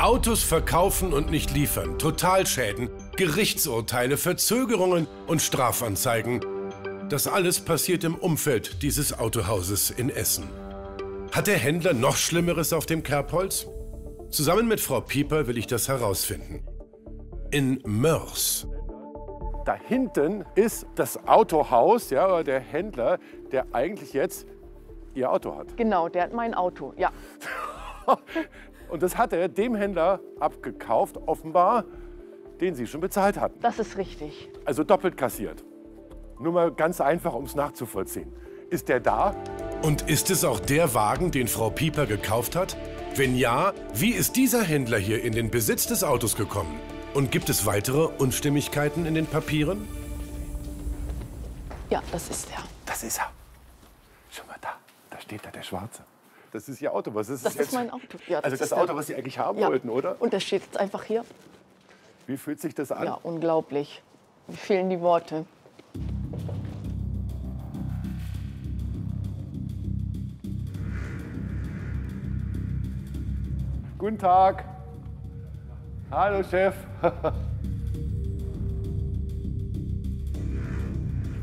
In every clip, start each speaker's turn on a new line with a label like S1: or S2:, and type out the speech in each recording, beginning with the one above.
S1: Autos verkaufen und nicht liefern, Totalschäden, Gerichtsurteile, Verzögerungen und Strafanzeigen. Das alles passiert im Umfeld dieses Autohauses in Essen. Hat der Händler noch Schlimmeres auf dem Kerbholz? Zusammen mit Frau Pieper will ich das herausfinden. In Mörs.
S2: Da hinten ist das Autohaus, ja, oder der Händler, der eigentlich jetzt ihr Auto hat.
S3: Genau, der hat mein Auto, ja.
S2: Und das hat er dem Händler abgekauft, offenbar, den Sie schon bezahlt hatten.
S3: Das ist richtig.
S2: Also doppelt kassiert. Nur mal ganz einfach, um es nachzuvollziehen. Ist der da?
S1: Und ist es auch der Wagen, den Frau Pieper gekauft hat? Wenn ja, wie ist dieser Händler hier in den Besitz des Autos gekommen? Und gibt es weitere Unstimmigkeiten in den Papieren?
S3: Ja, das ist er.
S2: Das ist er. Schau mal da. Da steht da der Schwarze. Das ist Ihr Auto. Was ist
S3: Das
S2: jetzt?
S3: ist mein Auto. Ja,
S2: also das
S3: ist der-
S2: Auto, was Sie eigentlich haben
S3: Ja.
S2: wollten, oder?
S3: Und das steht jetzt einfach hier.
S2: Wie fühlt sich das an?
S3: Ja, unglaublich. Mir fehlen die Worte.
S2: Guten Tag. Hallo, Chef.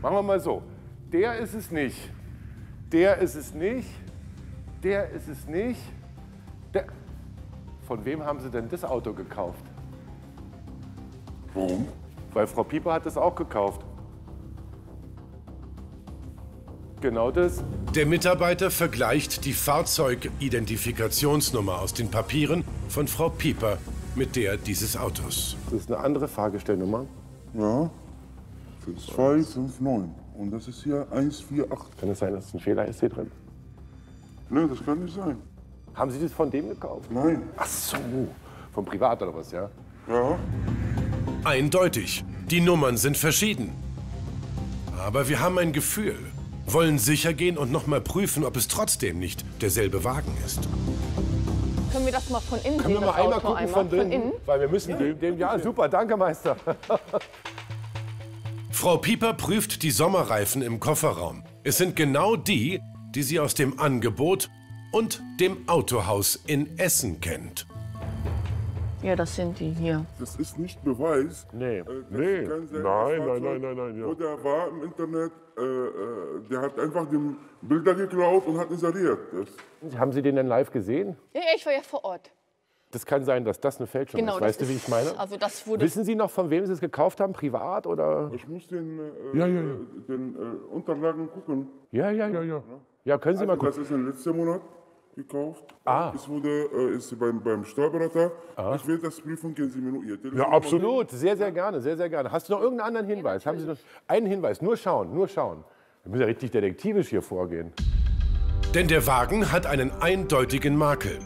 S2: Machen wir mal so. Der ist es nicht. Der ist es nicht. Der ist es nicht. Der Von wem haben Sie denn das Auto gekauft?
S4: Warum?
S2: Weil Frau Pieper hat es auch gekauft. Genau das.
S1: Der Mitarbeiter vergleicht die Fahrzeugidentifikationsnummer aus den Papieren von Frau Pieper mit der dieses Autos.
S2: Das ist eine andere Fahrgestellnummer.
S4: Ja. 259. Und das ist hier 148.
S2: Kann es sein, dass es ein Fehler ist hier drin?
S4: Ne, das kann nicht sein.
S2: Haben Sie das von dem gekauft?
S4: Nein.
S2: Ach so. Vom Privat oder was, ja?
S4: Ja.
S1: Eindeutig, die Nummern sind verschieden. Aber wir haben ein Gefühl, wollen sicher gehen und noch mal prüfen, ob es trotzdem nicht derselbe Wagen ist.
S3: Können wir das mal von innen
S2: Können wir
S3: sehen,
S2: mal
S3: das
S2: einmal
S3: Auto
S2: gucken
S3: einmal?
S2: von drinnen?
S3: innen?
S2: Weil wir müssen dem, dem... Ja, super, danke, Meister.
S1: Frau Pieper prüft die Sommerreifen im Kofferraum. Es sind genau die, die sie aus dem Angebot und dem Autohaus in Essen kennt.
S3: Ja, das sind die hier.
S4: Das ist nicht Beweis.
S2: Nee.
S4: Äh,
S2: Nee. Nein, nein, nein, nein, nein, ja.
S4: Wo der war im Internet, äh, äh, der hat einfach die Bilder geklaut und hat inseriert. Das,
S2: Haben Sie den denn live gesehen?
S3: Ja, ich war ja vor Ort.
S2: Das kann sein, dass das eine Fälschung
S3: Genau,
S2: ist.
S3: das
S2: Weißt du, wie
S3: ist-
S2: ich meine?
S3: Also das wurde
S2: Wissen Sie noch, von wem Sie es gekauft haben? Privat oder?
S4: ich muss den, äh,
S2: Ja, ja, ja.
S4: den äh, Unterlagen gucken.
S2: Ja, ja, ja. Ja, ja können Sie mal
S4: Also,
S2: gucken.
S4: das ist im letzten Monat gekauft.
S2: Ah.
S4: Es wurde äh, ist beim, beim Steuerberater. Ich will das prüfen, können Sie mir nur Ihr Telefon.
S2: Absolut, sehr, sehr gerne, sehr, sehr gerne. Hast du noch irgendeinen anderen Hinweis? Haben Sie noch einen Hinweis? Nur schauen, nur schauen. Wir müssen ja richtig detektivisch hier vorgehen.
S1: Denn der Wagen hat einen eindeutigen Makel.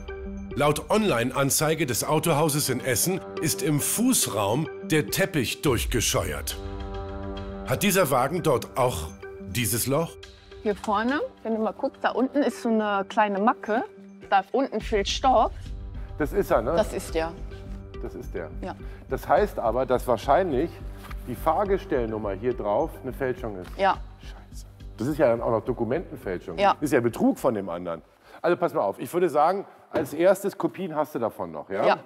S1: Laut Online-Anzeige des Autohauses in Essen ist im Fußraum der Teppich durchgescheuert. Hat dieser Wagen dort auch dieses Loch?
S3: Hier vorne, wenn du mal guckst, da unten ist so eine kleine Macke. Da unten fehlt Staub.
S2: Das ist er, ne?
S3: Das ist der.
S2: Das ist der.
S3: Ja.
S2: Das heißt aber, dass wahrscheinlich die Fahrgestellnummer hier drauf eine Fälschung ist.
S3: Ja.
S2: Scheiße. Das ist ja dann auch noch Dokumentenfälschung.
S3: Ja.
S2: Das ist ja Betrug von dem anderen. Also pass mal auf, ich würde sagen, als erstes Kopien hast du davon noch, ja?
S3: Ja.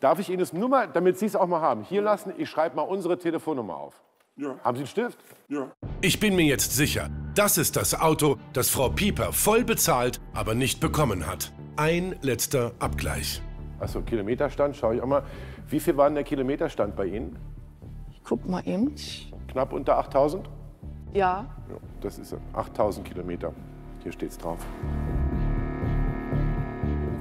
S2: Darf ich Ihnen das nur mal, damit Sie es auch mal haben, hier lassen? Ich schreibe mal unsere Telefonnummer auf.
S4: Ja,
S2: Haben Sie einen Stift?
S4: ja.
S1: Ich bin mir jetzt sicher, das ist das Auto, das Frau Pieper voll bezahlt, aber nicht bekommen hat. Ein letzter Abgleich.
S2: Achso, Kilometerstand, schaue ich auch mal. Wie viel war denn der Kilometerstand bei Ihnen?
S3: Ich guck mal eben.
S2: Knapp unter 8000?
S3: Ja.
S2: Ja, das ist er. 8000 Kilometer. Hier steht's drauf.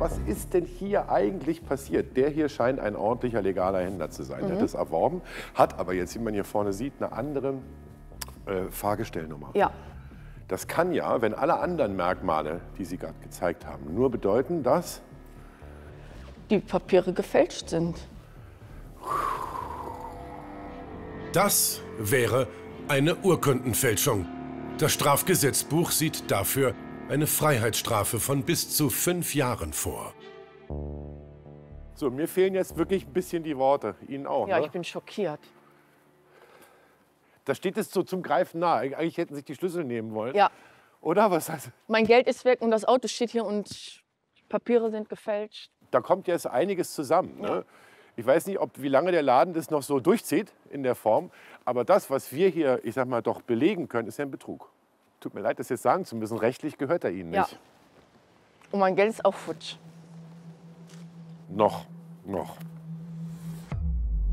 S2: Was ist denn hier eigentlich passiert? Der hier scheint ein ordentlicher legaler Händler zu sein. Der hat das erworben, hat aber jetzt, wie man hier vorne sieht, eine andere äh, Fahrgestellnummer.
S3: Ja.
S2: Das kann ja, wenn alle anderen Merkmale, die Sie gerade gezeigt haben, nur bedeuten, dass
S3: Die Papiere gefälscht sind.
S1: Das wäre eine Urkundenfälschung. Das Strafgesetzbuch sieht dafür eine Freiheitsstrafe von bis zu fünf Jahren vor.
S2: so, mir fehlen jetzt wirklich ein bisschen die Worte. Ihnen auch,
S3: Ja,
S2: ne?
S3: ich bin schockiert.
S2: Da steht es so zum Greifen nah. Eigentlich hätten Sie sich die Schlüssel nehmen wollen.
S3: Ja.
S2: Oder was heißt?
S3: Mein Geld ist weg und das Auto steht hier und Papiere sind gefälscht.
S2: da kommt jetzt einiges zusammen. Ne? Ich weiß nicht, ob, wie lange der Laden das noch so durchzieht in der Form. Aber das, was wir hier, ich sag mal, doch belegen können, ist ja ein Betrug. Tut mir leid, das jetzt sagen zu müssen. Rechtlich gehört er Ihnen
S3: Ja.
S2: nicht.
S3: Und mein Geld ist auch futsch.
S2: Noch, noch.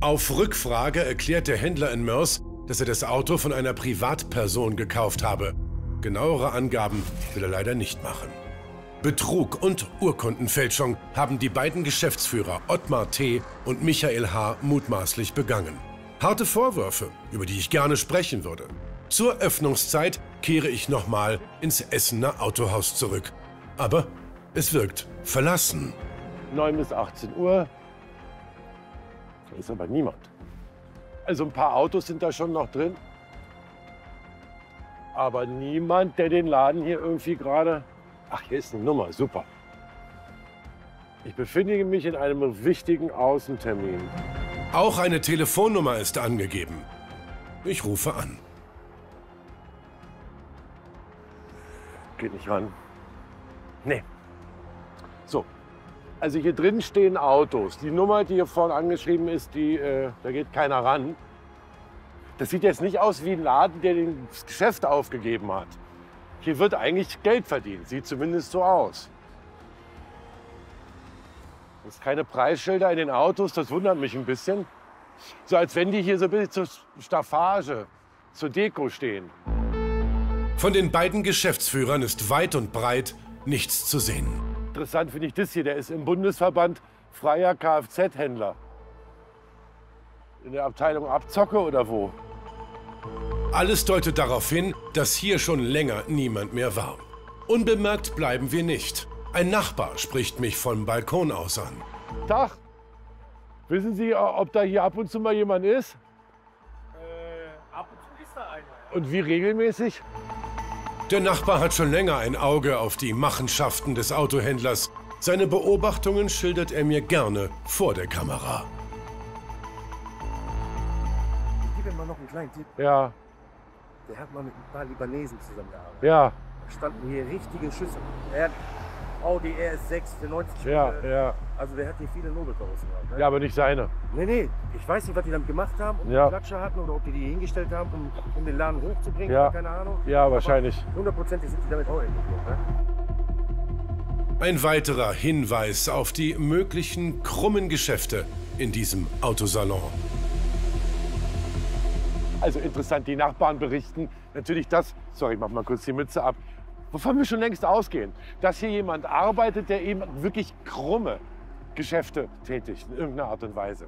S1: Auf Rückfrage erklärt der Händler in Mörs, dass er das Auto von einer Privatperson gekauft habe. Genauere Angaben will er leider nicht machen. Betrug und Urkundenfälschung haben die beiden Geschäftsführer Ottmar T. und Michael H. mutmaßlich begangen. Harte Vorwürfe, über die ich gerne sprechen würde. Zur Öffnungszeit kehre ich nochmal ins Essener Autohaus zurück. Aber es wirkt verlassen.
S2: 9 bis 18 Uhr. Da ist aber niemand. Also ein paar Autos sind da schon noch drin. Aber niemand, der den Laden hier irgendwie gerade. Ach, hier ist eine Nummer, super. Ich befinde mich in einem wichtigen Außentermin.
S1: Auch eine Telefonnummer ist angegeben. Ich rufe an.
S2: Geht nicht ran. Nee. So. Also hier drin stehen Autos. Die Nummer, die hier vorne angeschrieben ist, die, äh, da geht keiner ran. Das sieht jetzt nicht aus wie ein Laden, der das Geschäft aufgegeben hat. Hier wird eigentlich Geld verdient. Sieht zumindest so aus. Es keine Preisschilder in den Autos, das wundert mich ein bisschen. So als wenn die hier so ein bisschen zur Staffage, zur Deko stehen.
S1: Von den beiden Geschäftsführern ist weit und breit nichts zu sehen.
S2: Interessant finde ich das hier, der ist im Bundesverband freier Kfz-Händler. In der Abteilung Abzocke oder wo?
S1: Alles deutet darauf hin, dass hier schon länger niemand mehr war. Unbemerkt bleiben wir nicht. Ein Nachbar spricht mich vom Balkon aus an.
S2: Tag. Wissen Sie, ob da hier ab und zu mal jemand ist?
S5: Ab und zu ist da einer.
S2: Und wie regelmäßig?
S1: Der Nachbar hat schon länger ein Auge auf die Machenschaften des Autohändlers. Seine Beobachtungen schildert er mir gerne vor der Kamera.
S5: Ich gebe ihm mal noch einen kleinen Tipp.
S2: Ja,
S5: Der hat mal mit ein paar Libanesen zusammengearbeitet.
S2: ja,
S5: Da standen hier richtige Schüsse. Er hat Audi RS6 für 90
S2: ja,
S5: Stücke.
S2: ja.
S5: Also der hat hier viele Nobelkarossen. Ne?
S2: Ja, aber nicht seine.
S5: Nee, nee, ich weiß nicht, was die damit gemacht haben, ob
S2: Ja.
S5: die Klatsche hatten oder ob die die hingestellt haben, um, um den Laden hochzubringen,
S2: Ja.
S5: keine Ahnung.
S2: Ja, wahrscheinlich.
S5: Hundertprozentig sind die damit auch entwickelt. Ne?
S1: Ein weiterer Hinweis auf die möglichen krummen Geschäfte in diesem Autosalon.
S2: Also interessant, die Nachbarn berichten natürlich das, sorry, ich mach mal kurz die Mütze ab, wovon wir schon längst ausgehen, dass hier jemand arbeitet, der eben wirklich krumme Geschäfte tätigt, in irgendeiner Art und Weise.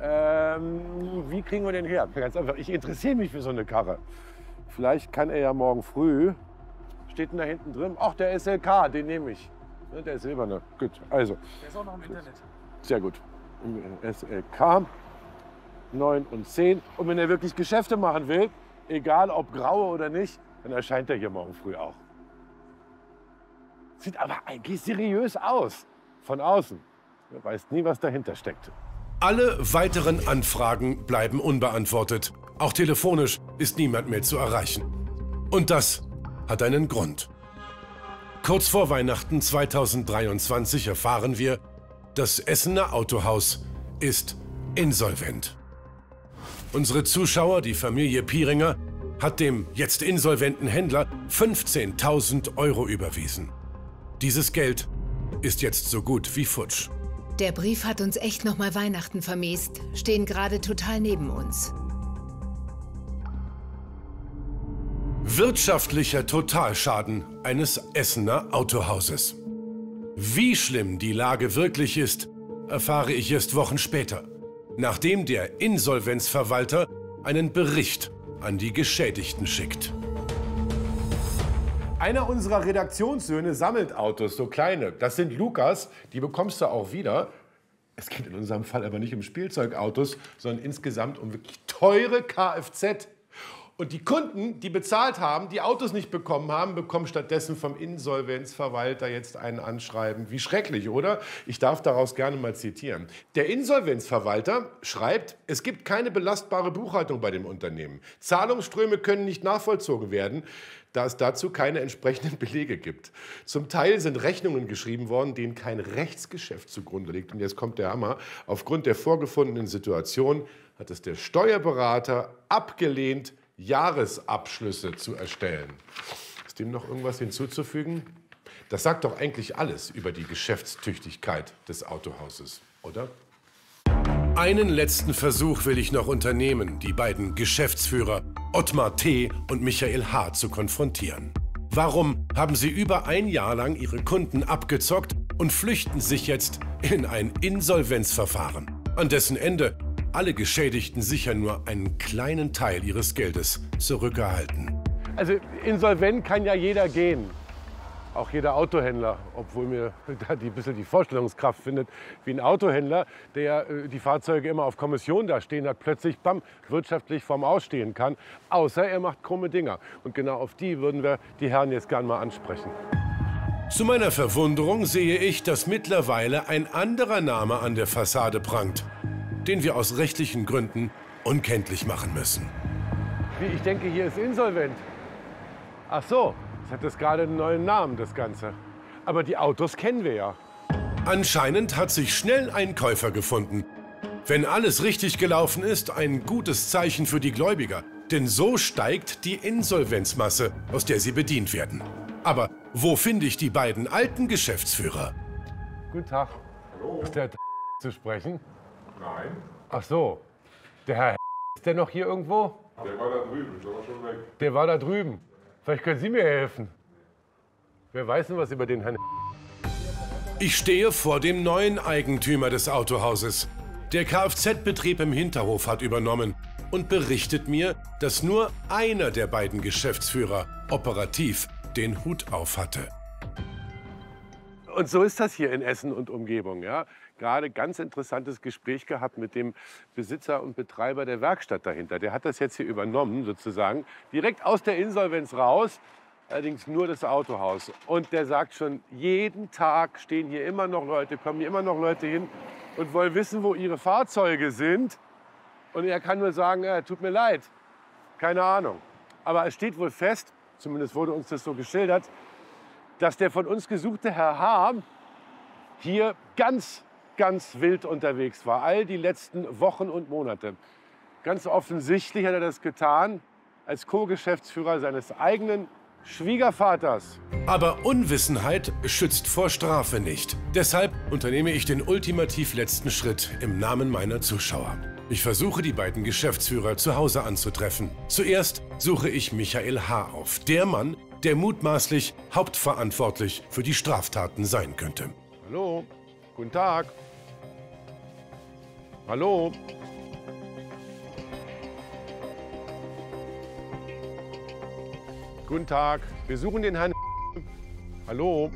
S2: Ähm, wie kriegen wir den her? Ganz einfach, ich interessiere mich für so eine Karre. Vielleicht kann er ja morgen früh, steht denn da hinten drin? Ach, der SLK, den nehme ich. Der ist silberne. Gut, also,
S5: Der ist auch noch im Internet.
S2: sehr gut. SLK 9 und 10. Und wenn er wirklich Geschäfte machen will, egal ob graue oder nicht, dann erscheint er hier morgen früh auch. Sieht aber eigentlich seriös aus. Von außen. Man weiß nie, was dahinter steckt.
S1: Alle weiteren Anfragen bleiben unbeantwortet. Auch telefonisch ist niemand mehr zu erreichen. Und das hat einen Grund. Kurz vor Weihnachten 2023 erfahren wir, das Essener Autohaus ist insolvent. Unsere Zuschauer, die Familie Pieringer, hat dem jetzt insolventen Händler 15.000 Euro überwiesen. Dieses Geld ist jetzt so gut wie futsch.
S6: Der Brief hat uns echt noch mal Weihnachten vermiest. Stehen gerade total neben uns.
S1: Wirtschaftlicher Totalschaden eines Essener Autohauses. Wie schlimm die Lage wirklich ist, erfahre ich erst Wochen später, nachdem der Insolvenzverwalter einen Bericht an die Geschädigten schickt.
S2: Einer unserer Redaktionssöhne sammelt Autos, so kleine. Das sind Lukas, die bekommst du auch wieder. Es geht in unserem Fall aber nicht um Spielzeugautos, sondern insgesamt um wirklich teure Kfz.
S1: Und die Kunden, die bezahlt haben, die Autos nicht bekommen haben, bekommen stattdessen vom Insolvenzverwalter jetzt ein Anschreiben. Wie schrecklich, oder? Ich darf daraus gerne mal zitieren. Der Insolvenzverwalter schreibt, es gibt keine belastbare Buchhaltung bei dem Unternehmen. Zahlungsströme können nicht nachvollzogen werden da es dazu keine entsprechenden Belege gibt. Zum Teil sind Rechnungen geschrieben worden, denen kein Rechtsgeschäft zugrunde liegt. Und jetzt kommt der Hammer. Aufgrund der vorgefundenen Situation hat es der Steuerberater abgelehnt, Jahresabschlüsse zu erstellen. Ist dem noch irgendwas hinzuzufügen? Das sagt doch eigentlich alles über die Geschäftstüchtigkeit des Autohauses, oder? Einen letzten Versuch will ich noch unternehmen, die beiden Geschäftsführer Ottmar T. und Michael H. zu konfrontieren. Warum haben sie über ein Jahr lang ihre Kunden abgezockt und flüchten sich jetzt in ein Insolvenzverfahren, an dessen Ende alle Geschädigten sicher nur einen kleinen Teil ihres Geldes zurückerhalten.
S2: Also insolvent kann ja jeder gehen. Auch jeder Autohändler, obwohl mir da die bisschen die Vorstellungskraft findet, wie ein Autohändler, der äh, die Fahrzeuge immer auf Kommission da stehen hat, plötzlich bam, wirtschaftlich vorm Ausstehen kann. Außer er macht krumme Dinger. Und genau auf die würden wir die Herren jetzt gern mal ansprechen.
S1: Zu meiner Verwunderung sehe ich, dass mittlerweile ein anderer Name an der Fassade prangt den wir aus rechtlichen Gründen unkenntlich machen müssen.
S2: Wie, ich denke, hier ist insolvent. Ach so, das hat das gerade einen neuen Namen, das Ganze. Aber die Autos kennen wir ja.
S1: Anscheinend hat sich schnell ein Käufer gefunden. Wenn alles richtig gelaufen ist, ein gutes Zeichen für die Gläubiger. Denn so steigt die Insolvenzmasse, aus der sie bedient werden. Aber wo finde ich die beiden alten Geschäftsführer?
S2: Guten Tag. Hallo. Ist der zu sprechen?
S4: Nein.
S2: Ach so. Der Herr ist der noch hier irgendwo?
S4: Der war da drüben, ist aber schon weg.
S2: Der war da drüben. Vielleicht können Sie mir helfen. Wer weiß denn was über den Herrn?
S1: Ich stehe vor dem neuen Eigentümer des Autohauses. Der Kfz-Betrieb im Hinterhof hat übernommen und berichtet mir, dass nur einer der beiden Geschäftsführer operativ den Hut auf hatte.
S2: Und so ist das hier in Essen und Umgebung. Ja? gerade ganz interessantes Gespräch gehabt mit dem Besitzer und Betreiber der Werkstatt dahinter. Der hat das jetzt hier übernommen, sozusagen, direkt aus der Insolvenz raus, allerdings nur das Autohaus. Und der sagt schon, jeden Tag stehen hier immer noch Leute, kommen hier immer noch Leute hin und wollen wissen, wo ihre Fahrzeuge sind. Und er kann nur sagen, äh, tut mir leid, keine Ahnung. Aber es steht wohl fest, zumindest wurde uns das so geschildert, dass der von uns gesuchte Herr H. hier ganz ganz wild unterwegs war, all die letzten Wochen und Monate. Ganz offensichtlich hat er das getan als Co-Geschäftsführer seines eigenen Schwiegervaters.
S1: Aber Unwissenheit schützt vor Strafe nicht. Deshalb unternehme ich den ultimativ letzten Schritt im Namen meiner Zuschauer. Ich versuche, die beiden Geschäftsführer zu Hause anzutreffen. Zuerst suche ich Michael H. auf, der Mann, der mutmaßlich hauptverantwortlich für die Straftaten sein könnte.
S2: Hallo, guten Tag. Hallo? Guten Tag. Wir suchen den Herrn. Hallo?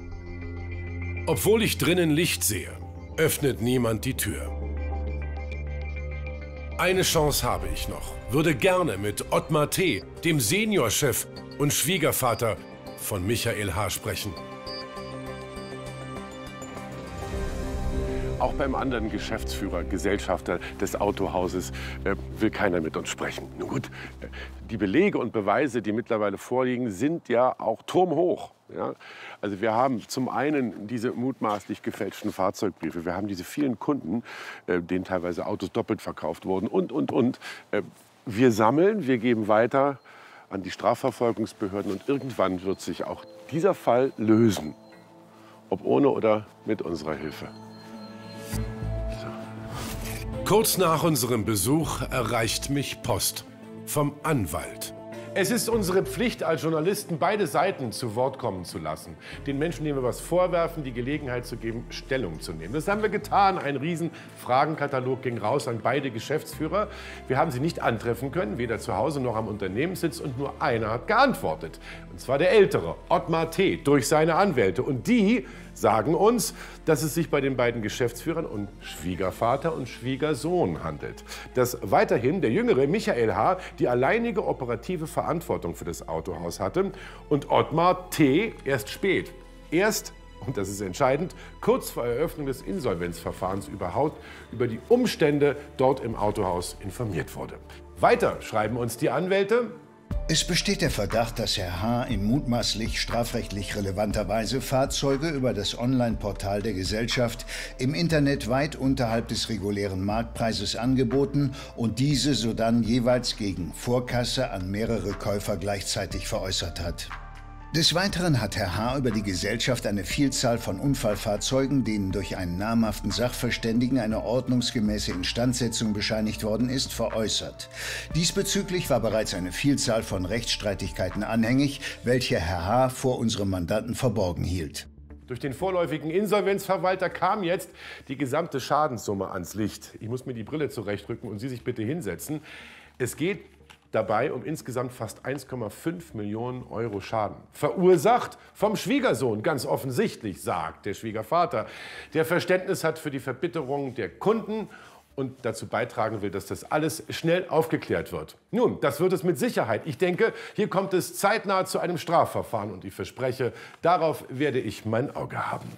S1: Obwohl ich drinnen Licht sehe, öffnet niemand die Tür. Eine Chance habe ich noch. Würde gerne mit Ottmar T., dem Seniorchef und Schwiegervater von Michael H. sprechen.
S2: Auch beim anderen Geschäftsführer, Gesellschafter des Autohauses äh, will keiner mit uns sprechen. Nun gut, äh, die Belege und Beweise, die mittlerweile vorliegen, sind ja auch turmhoch. Ja? Also wir haben zum einen diese mutmaßlich gefälschten Fahrzeugbriefe, wir haben diese vielen Kunden, äh, denen teilweise Autos doppelt verkauft wurden und, und, und. Äh, wir sammeln, wir geben weiter an die Strafverfolgungsbehörden und irgendwann wird sich auch dieser Fall lösen. Ob ohne oder mit unserer Hilfe.
S1: Kurz nach unserem Besuch erreicht mich Post vom Anwalt. Es ist unsere Pflicht als Journalisten, beide Seiten zu Wort kommen zu lassen. Den Menschen, denen wir was vorwerfen, die Gelegenheit zu geben, Stellung zu nehmen. Das haben wir getan. Ein riesen Fragenkatalog ging raus an beide Geschäftsführer. Wir haben sie nicht antreffen können, weder zu Hause noch am Unternehmenssitz. Und nur einer hat geantwortet. Und zwar der Ältere, Ottmar T., durch seine Anwälte. Und die sagen uns, dass es sich bei den beiden Geschäftsführern um Schwiegervater und Schwiegersohn handelt. Dass weiterhin der jüngere Michael H. die alleinige operative Verantwortung für das Autohaus hatte und Ottmar T. erst spät, erst und das ist entscheidend, kurz vor Eröffnung des Insolvenzverfahrens überhaupt über die Umstände dort im Autohaus informiert wurde. Weiter schreiben uns die Anwälte,
S7: es besteht der Verdacht, dass Herr H. in mutmaßlich strafrechtlich relevanter Weise Fahrzeuge über das Online-Portal der Gesellschaft im Internet weit unterhalb des regulären Marktpreises angeboten und diese sodann jeweils gegen Vorkasse an mehrere Käufer gleichzeitig veräußert hat. Des Weiteren hat Herr H. über die Gesellschaft eine Vielzahl von Unfallfahrzeugen, denen durch einen namhaften Sachverständigen eine ordnungsgemäße Instandsetzung bescheinigt worden ist, veräußert. Diesbezüglich war bereits eine Vielzahl von Rechtsstreitigkeiten anhängig, welche Herr H. vor unserem Mandanten verborgen hielt.
S1: Durch den vorläufigen Insolvenzverwalter kam jetzt die gesamte Schadenssumme ans Licht. Ich muss mir die Brille zurechtrücken und Sie sich bitte hinsetzen. Es geht dabei um insgesamt fast 1,5 Millionen Euro Schaden. Verursacht vom Schwiegersohn, ganz offensichtlich, sagt der Schwiegervater, der Verständnis hat für die Verbitterung der Kunden und dazu beitragen will, dass das alles schnell aufgeklärt wird. Nun, das wird es mit Sicherheit. Ich denke, hier kommt es zeitnah zu einem Strafverfahren und ich verspreche, darauf werde ich mein Auge haben.